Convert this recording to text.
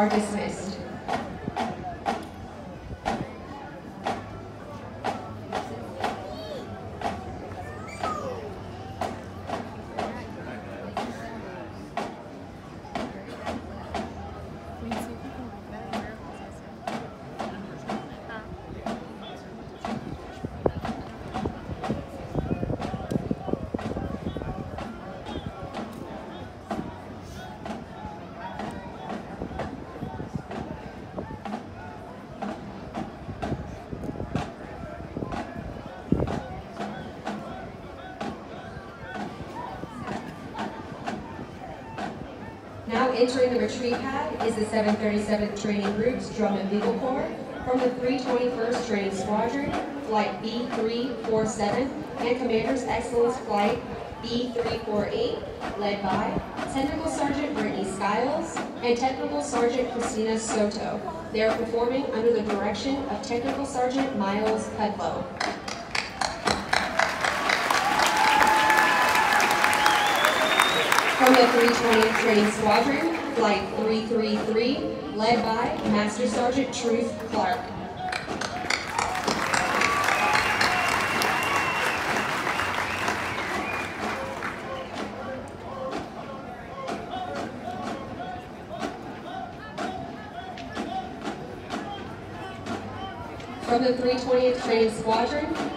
are dismissed. Now entering the retreat pad is the 737th Training Group's Drum and Bugle Corps from the 321st Training Squadron, Flight B347, and Commander's Excellence Flight B348, led by Technical Sergeant Brittany Skiles and Technical Sergeant Christina Soto. They are performing under the direction of Technical Sergeant Miles Cudlow. From the 320th Training Squadron, Flight 333, led by Master Sergeant Truth Clark. From the 320th Training Squadron,